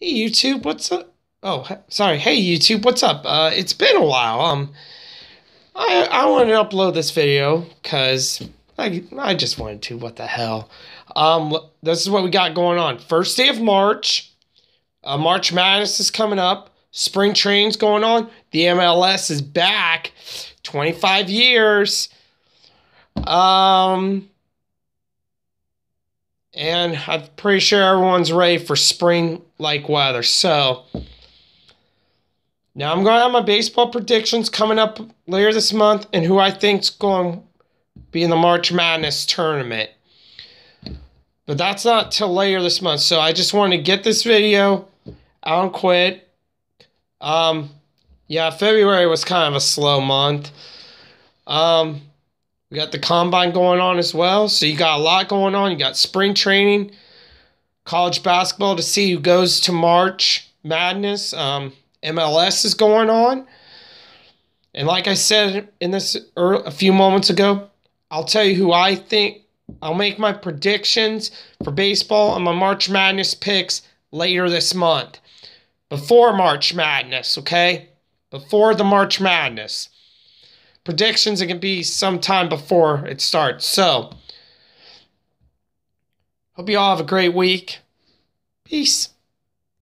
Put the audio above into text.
Hey YouTube, what's up? Oh, sorry. Hey YouTube, what's up? Uh, it's been a while. Um, I I wanted to upload this video because I I just wanted to. What the hell? Um, this is what we got going on. First day of March. Uh, March Madness is coming up. Spring training's going on. The MLS is back. Twenty five years. Um. And I'm pretty sure everyone's ready for spring like weather. So now I'm going to have my baseball predictions coming up later this month and who I think's going to be in the March Madness tournament. But that's not till later this month. So I just wanted to get this video out and quit. Um, yeah, February was kind of a slow month. Um, we got the combine going on as well. So you got a lot going on. You got spring training, college basketball to see who goes to March Madness. Um, MLS is going on. And like I said in this a few moments ago, I'll tell you who I think I'll make my predictions for baseball and my March Madness picks later this month. Before March Madness, okay? Before the March Madness predictions it can be sometime before it starts. So hope you all have a great week. Peace